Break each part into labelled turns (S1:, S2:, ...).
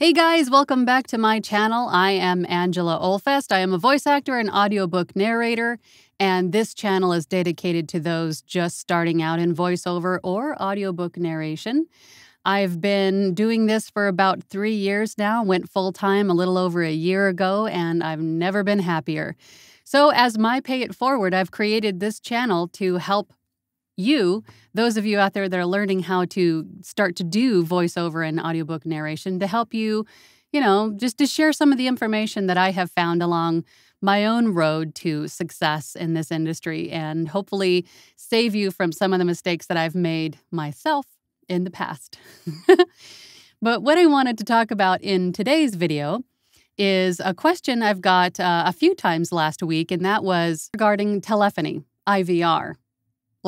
S1: Hey guys, welcome back to my channel. I am Angela Olfest. I am a voice actor and audiobook narrator, and this channel is dedicated to those just starting out in voiceover or audiobook narration. I've been doing this for about three years now, went full time a little over a year ago, and I've never been happier. So, as my pay it forward, I've created this channel to help you, those of you out there that are learning how to start to do voiceover and audiobook narration, to help you, you know, just to share some of the information that I have found along my own road to success in this industry and hopefully save you from some of the mistakes that I've made myself in the past. but what I wanted to talk about in today's video is a question I've got uh, a few times last week, and that was regarding telephony, IVR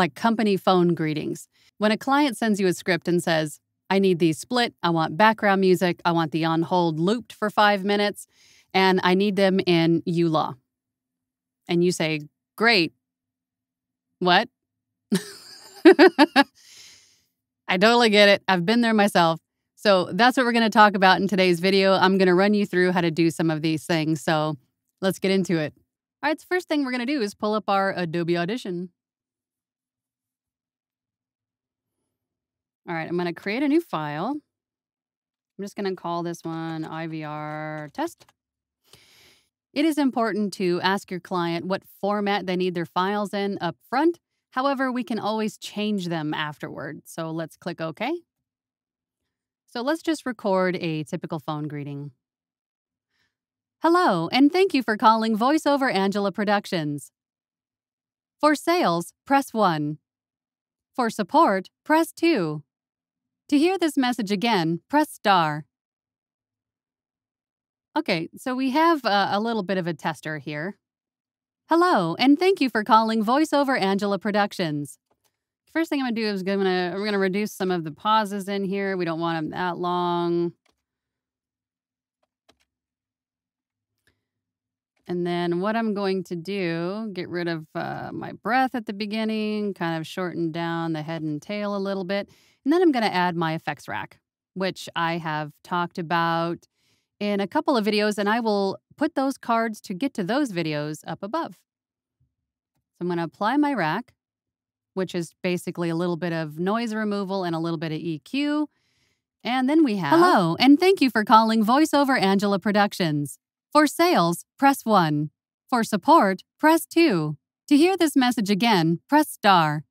S1: like company phone greetings. When a client sends you a script and says, I need these split, I want background music, I want the on hold looped for five minutes, and I need them in u-law. And you say, Great. What? I totally get it. I've been there myself. So that's what we're going to talk about in today's video. I'm going to run you through how to do some of these things. So let's get into it. All right, the first thing we're going to do is pull up our Adobe Audition. All right, I'm going to create a new file. I'm just going to call this one IVR test. It is important to ask your client what format they need their files in up front. However, we can always change them afterward. So let's click OK. So let's just record a typical phone greeting. Hello, and thank you for calling VoiceOver Angela Productions. For sales, press 1. For support, press 2. To hear this message again, press star. Okay, so we have a, little bit of a tester here. Hello, and thank you for calling VoiceOver Angela Productions. First thing I'm gonna do is gonna we're gonna reduce some of the pauses in here. We don't want them that long. And then what I'm going to do, get rid of uh, my breath at the beginning, kind of shorten down the head and tail a little bit. And then I'm going to add my effects rack, which I have talked about in a couple of videos, and I will put those cards to get to those videos up above. So I'm going to apply my rack, which is basically a little bit of noise removal and a little bit of EQ. And then we have Hello, and thank you for calling VoiceOver Angela Productions. For sales, press 1. For support, press 2. To hear this message again, press star.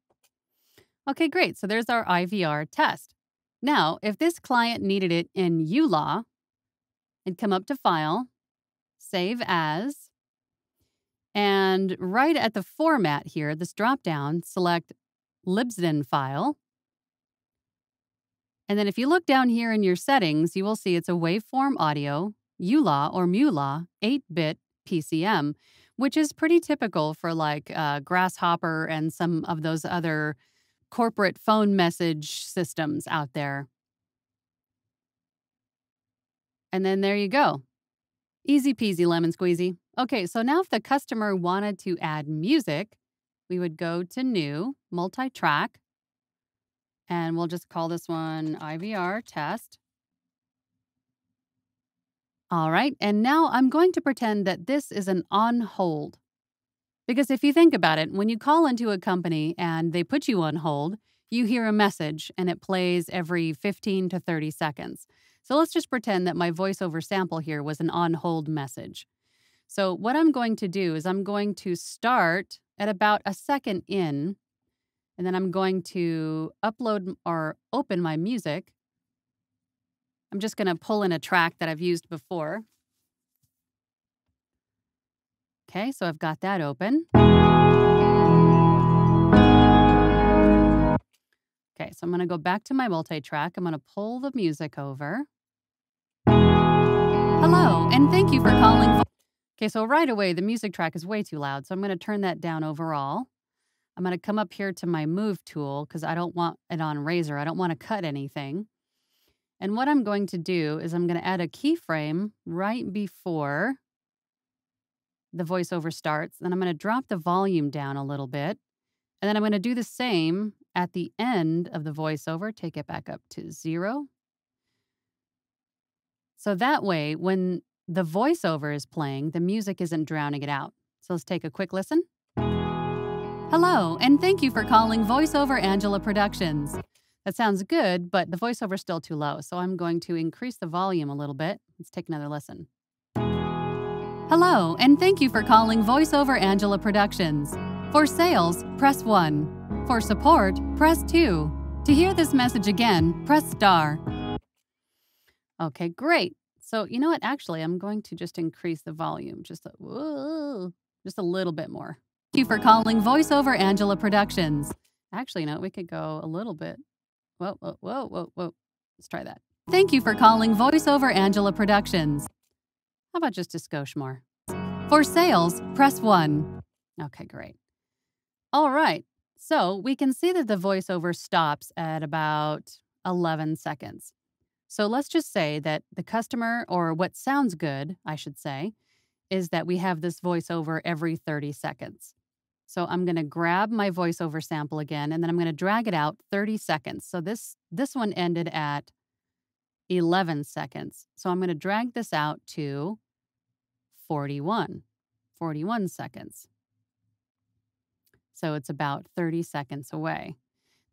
S1: Okay, great. So there's our IVR test. Now, if this client needed it in u-law, it'd come up to File, Save As, and right at the format here, this drop down, select Libsndfile. And then if you look down here in your settings, you will see it's a waveform audio u-law or mu-law 8 bit PCM, which is pretty typical for like uh, Grasshopper and some of those other corporate phone message systems out there. And then there you go. Easy peasy lemon squeezy. Okay, so now if the customer wanted to add music, we would go to New, Multi Track, and we'll just call this one IVR Test. All right, and now I'm going to pretend that this is an on hold. Because if you think about it, when you call into a company and they put you on hold, you hear a message and it plays every 15 to 30 seconds. So let's just pretend that my voiceover sample here was an on hold message. So what I'm going to do is I'm going to start at about a second in, and then I'm going to upload or open my music. I'm just going to pull in a track that I've used before. Okay, so I've got that open. Okay, so I'm going to go back to my multi-track. I'm going to pull the music over. Hello, and thank you for calling. Okay, so right away, the music track is way too loud, so I'm going to turn that down overall. I'm going to come up here to my move tool because I don't want it on razor. I don't want to cut anything. And what I'm going to do is I'm going to add a keyframe right before the voiceover starts. Then I'm going to drop the volume down a little bit. And then I'm going to do the same at the end of the voiceover, take it back up to zero. So that way, when the voiceover is playing, the music isn't drowning it out. So let's take a quick listen. Hello, and thank you for calling VoiceOver Angela Productions. That sounds good, but the voiceover is still too low, so I'm going to increase the volume a little bit. Let's take another listen. Hello, and thank you for calling VoiceOver Angela Productions. For sales, press 1. For support, press 2. To hear this message again, press star. Okay, great. So, you know what? Actually, I'm going to just increase the volume just a, whoa, just a little bit more. Thank you for calling VoiceOver Angela Productions. Actually, know, we could go a little bit. Whoa, whoa, whoa, whoa, whoa. Let's try that. Thank you for calling VoiceOver Angela Productions. How about just a skosh more? For sales, press 1. Okay, great. All right. So we can see that the voiceover stops at about 11 seconds. So let's just say that the customer, or what sounds good, I should say, is that we have this voiceover every 30 seconds. So I'm going to grab my voiceover sample again and then I'm going to drag it out 30 seconds. So this this one ended at 11 seconds. So I'm going to drag this out to 41. 41 seconds. So it's about 30 seconds away.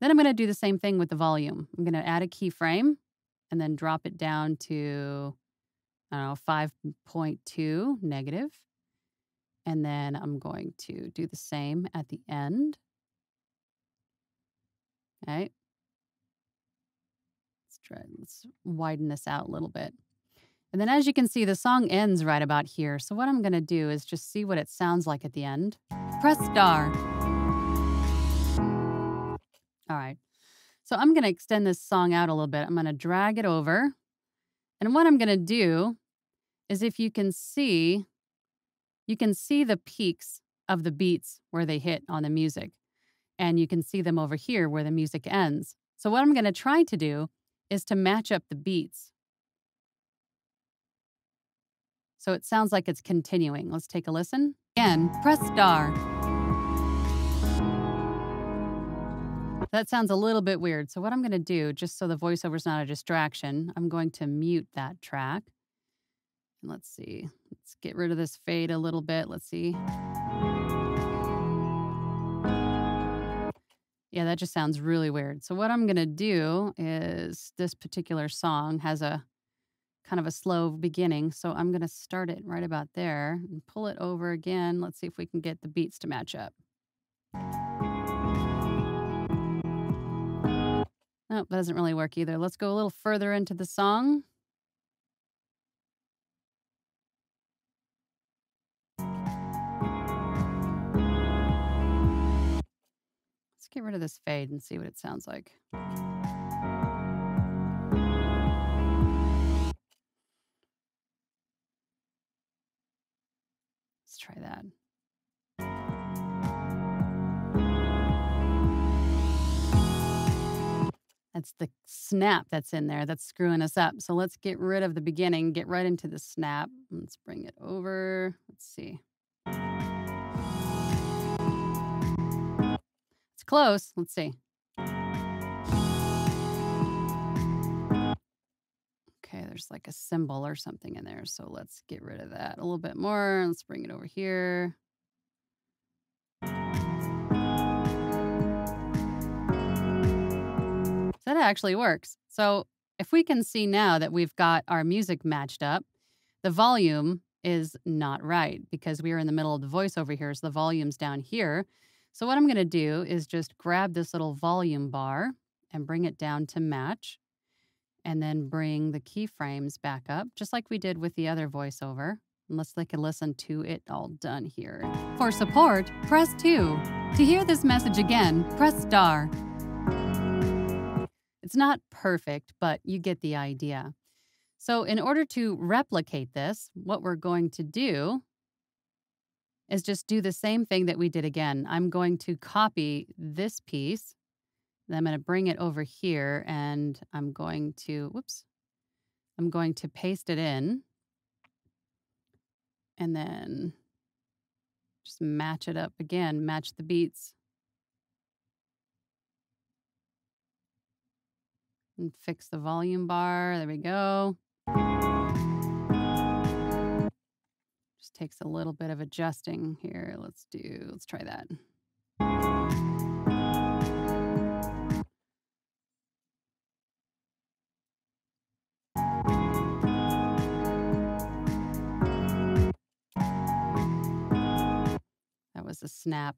S1: Then I'm going to do the same thing with the volume. I'm going to add a keyframe and then drop it down to, I don't know, 5.2 negative. And then I'm going to do the same at the end. Okay. Let's widen this out a little bit. And then as you can see, the song ends right about here. So what I'm going to do is just see what it sounds like at the end. Press star. All right. So I'm going to extend this song out a little bit. I'm going to drag it over. And what I'm going to do is if you can see, you can see the peaks of the beats where they hit on the music. And you can see them over here where the music ends. So what I'm going to try to do is to match up the beats. So it sounds like it's continuing. Let's take a listen. Again, press star. That sounds a little bit weird. So what I'm going to do, just so the voiceover is not a distraction, I'm going to mute that track. And let's see. Let's get rid of this fade a little bit. Let's see. Yeah, that just sounds really weird. So what I'm going to do is this particular song has a kind of a slow beginning. So I'm going to start it right about there and pull it over again. Let's see if we can get the beats to match up. Nope, that doesn't really work either. Let's go a little further into the song. Get rid of this fade and see what it sounds like. Let's try that. That's the snap that's in there that's screwing us up. So let's get rid of the beginning, get right into the snap. Let's bring it over. Let's see. Close. Let's see. Okay, there's like a cymbal or something in there. So let's get rid of that a little bit more. Let's bring it over here. that actually works. So if we can see now that we've got our music matched up, the volume is not right because we are in the middle of the voice over here. So the volume's down here. So what I'm going to do is just grab this little volume bar and bring it down to match and then bring the keyframes back up, just like we did with the other voiceover. And let's take a listen to it all done here. For support, press 2. To hear this message again, press star. It's not perfect, but you get the idea. So, in order to replicate this, what we're going to do is just do the same thing that we did again. I'm going to copy this piece. Then I'm going to bring it over here and I'm going to, whoops, I'm going to paste it in and then just match it up again, match the beats. and fix the volume bar. There we go. Takes a little bit of adjusting here. Let's do, let's try that. That was a snap.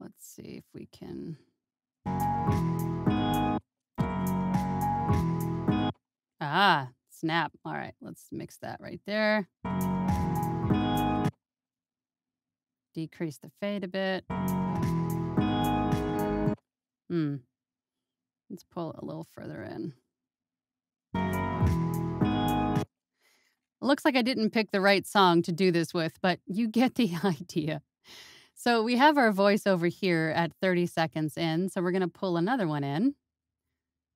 S1: Let's see if we can. Ah, snap. All right, let's mix that right there. Decrease the fade a bit. Hmm. Let's pull it a little further in. Looks like I didn't pick the right song to do this with, but you get the idea. So we have our voice over here at 30 seconds in. So we're going to pull another one in.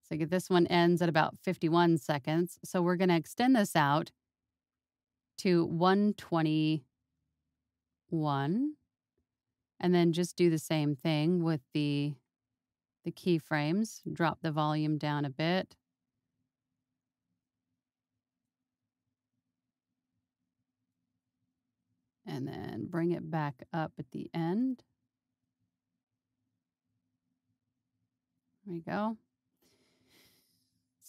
S1: So this one ends at about 51 seconds. So we're going to extend this out to 121 and then just do the same thing with the the keyframes. Drop the volume down a bit. and then bring it back up at the end. There we go.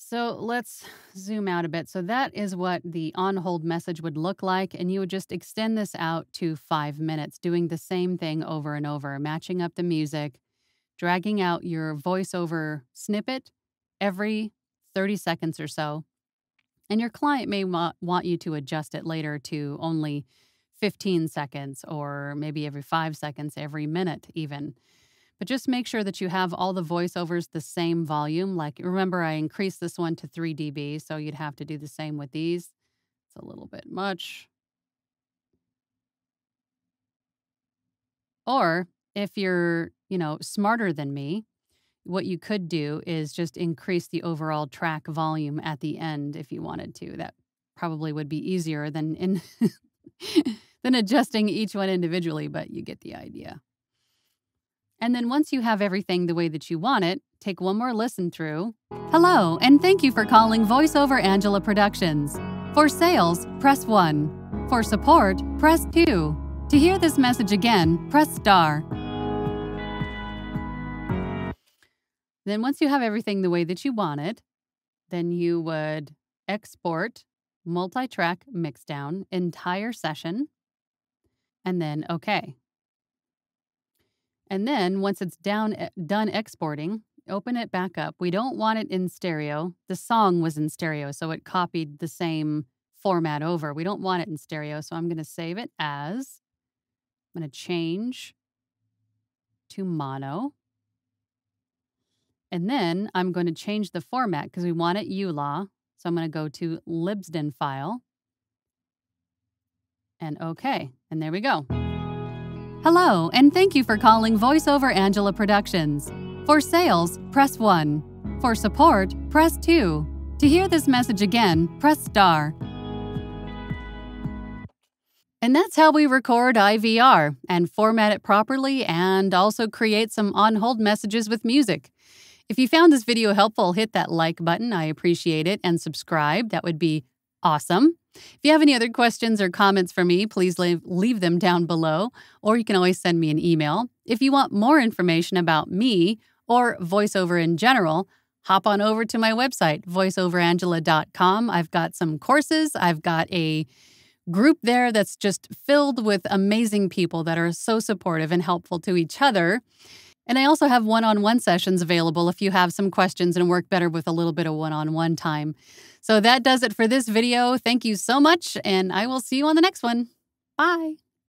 S1: So let's zoom out a bit. So that is what the on hold message would look like. And you would just extend this out to five minutes, doing the same thing over and over, matching up the music, dragging out your voiceover snippet every 30 seconds or so. And your client may want you to adjust it later to only 15 seconds or maybe every five seconds, every minute, even. But just make sure that you have all the voiceovers the same volume. Like, remember, I increased this one to 3 dB, so you'd have to do the same with these. It's a little bit much. Or if you're, you know, smarter than me, what you could do is just increase the overall track volume at the end if you wanted to. That probably would be easier than in than adjusting each one individually, but you get the idea. And then once you have everything the way that you want it, take one more listen through. Hello, and thank you for calling VoiceOver Angela Productions. For sales, press 1. For support, press 2. To hear this message again, press star. Then once you have everything the way that you want it, then you would export multi-track mixdown entire session and then OK. And then once it's down, eh, done exporting, open it back up. We don't want it in stereo. The song was in stereo, so it copied the same format over. We don't want it in stereo, so I'm going to save it as, I'm going to change to mono. And then I'm going to change the format because we want it u-law. So I'm going to go to Libsndfile and OK. And there we go. Hello, and thank you for calling VoiceOver Angela Productions. For sales, press 1. For support, press 2. To hear this message again, press star. And that's how we record IVR and format it properly and also create some on hold messages with music. If you found this video helpful, hit that like button. I appreciate it. And subscribe. That would be awesome. If you have any other questions or comments for me, please leave, leave them down below, or you can always send me an email. If you want more information about me or voiceover in general, hop on over to my website, voiceoverangela.com. I've got some courses, I've got a group there that's just filled with amazing people that are so supportive and helpful to each other. And I also have one on one sessions available if you have some questions and work better with a little bit of one on one time. So that does it for this video. Thank you so much, and I will see you on the next one. Bye.